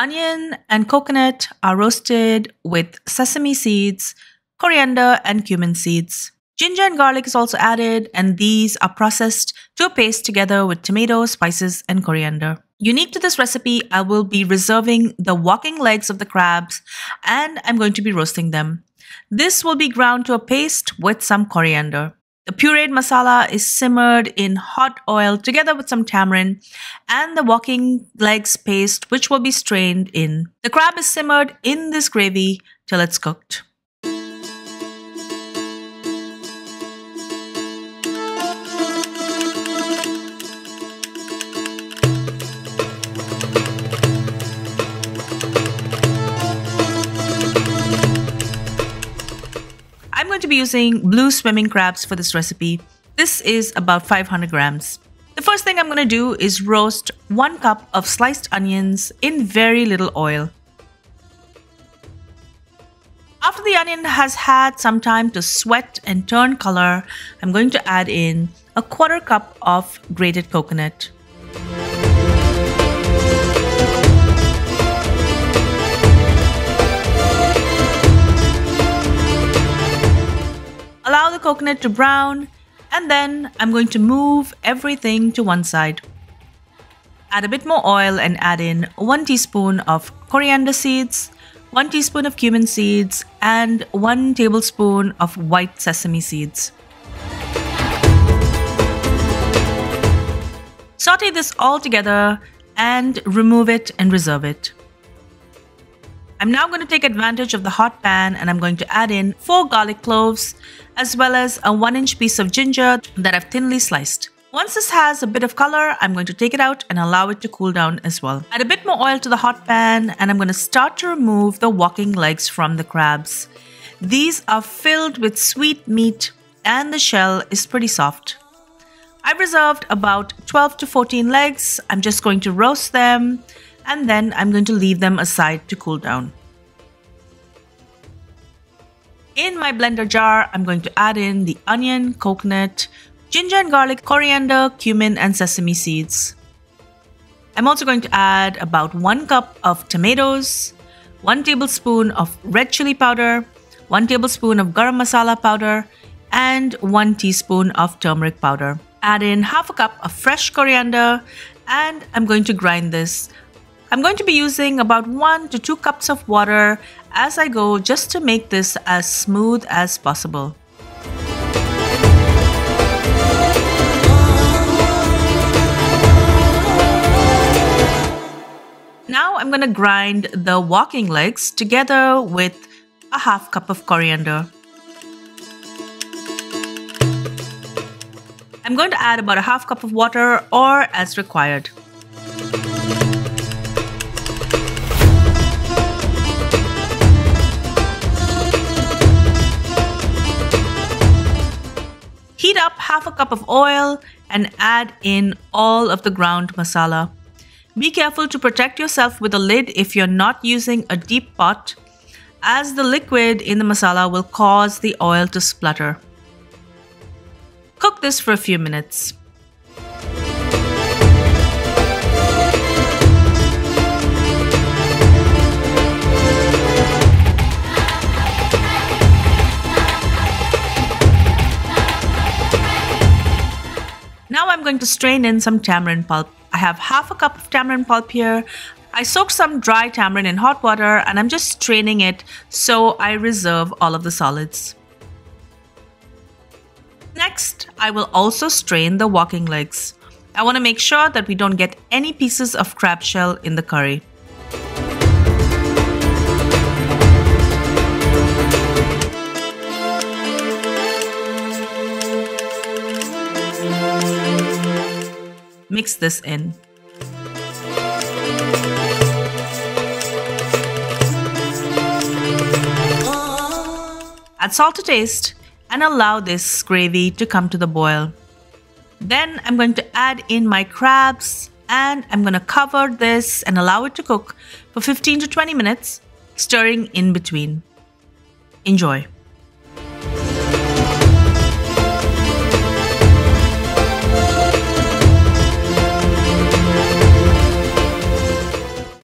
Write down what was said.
Onion and coconut are roasted with sesame seeds, coriander, and cumin seeds. Ginger and garlic is also added, and these are processed to a paste together with tomatoes, spices, and coriander. Unique to this recipe, I will be reserving the walking legs of the crabs and I'm going to be roasting them. This will be ground to a paste with some coriander. The pureed masala is simmered in hot oil together with some tamarind and the walking legs paste which will be strained in. The crab is simmered in this gravy till it's cooked. Going to be using blue swimming crabs for this recipe. This is about 500 grams. The first thing I'm going to do is roast 1 cup of sliced onions in very little oil. After the onion has had some time to sweat and turn color, I'm going to add in a quarter cup of grated coconut. Coconut to brown and then I'm going to move everything to one side. Add a bit more oil and add in 1 teaspoon of coriander seeds, 1 teaspoon of cumin seeds and 1 tablespoon of white sesame seeds. Saute this all together and remove it and reserve it. I'm now going to take advantage of the hot pan and I'm going to add in 4 garlic cloves as well as a 1 inch piece of ginger that I've thinly sliced. Once this has a bit of color, I'm going to take it out and allow it to cool down as well. Add a bit more oil to the hot pan and I'm going to start to remove the walking legs from the crabs. These are filled with sweet meat and the shell is pretty soft. I've reserved about 12 to 14 legs. I'm just going to roast them and then I'm going to leave them aside to cool down. In my blender jar, I'm going to add in the onion, coconut, ginger and garlic, coriander, cumin, and sesame seeds. I'm also going to add about 1 cup of tomatoes, 1 tablespoon of red chili powder, 1 tablespoon of garam masala powder, and 1 teaspoon of turmeric powder. Add in half a cup of fresh coriander and I'm going to grind this I'm going to be using about 1 to 2 cups of water as I go just to make this as smooth as possible. Now I'm going to grind the walking legs together with a half cup of coriander. I'm going to add about a half cup of water or as required. Heat up half a cup of oil and add in all of the ground masala. Be careful to protect yourself with a lid if you're not using a deep pot, as the liquid in the masala will cause the oil to splutter. Cook this for a few minutes. I'm going to strain in some tamarind pulp. I have half a cup of tamarind pulp here. I soaked some dry tamarind in hot water and I'm just straining it so I reserve all of the solids. Next, I will also strain the walking legs. I want to make sure that we don't get any pieces of crab shell in the curry. Mix this in. Add salt to taste and allow this gravy to come to the boil. Then I'm going to add in my crabs and I'm going to cover this and allow it to cook for 15 to 20 minutes, stirring in between. Enjoy.